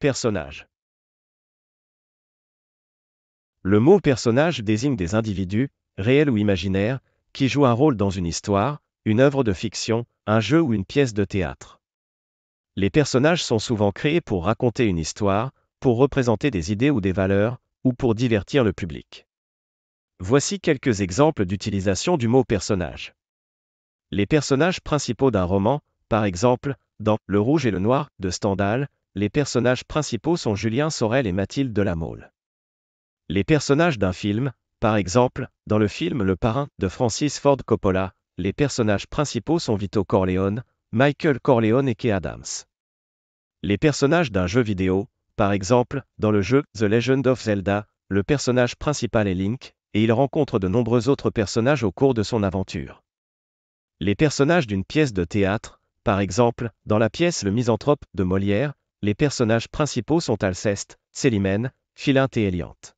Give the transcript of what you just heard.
Personnage. Le mot personnage désigne des individus, réels ou imaginaires, qui jouent un rôle dans une histoire, une œuvre de fiction, un jeu ou une pièce de théâtre. Les personnages sont souvent créés pour raconter une histoire, pour représenter des idées ou des valeurs, ou pour divertir le public. Voici quelques exemples d'utilisation du mot personnage. Les personnages principaux d'un roman, par exemple, dans Le Rouge et le Noir de Stendhal, les personnages principaux sont Julien Sorel et Mathilde de la Mole. Les personnages d'un film, par exemple, dans le film Le Parrain de Francis Ford Coppola, les personnages principaux sont Vito Corleone, Michael Corleone et Kay Adams. Les personnages d'un jeu vidéo, par exemple, dans le jeu The Legend of Zelda, le personnage principal est Link, et il rencontre de nombreux autres personnages au cours de son aventure. Les personnages d'une pièce de théâtre, par exemple, dans la pièce Le Misanthrope de Molière, les personnages principaux sont Alceste, Célimène, Philinte et Eliante.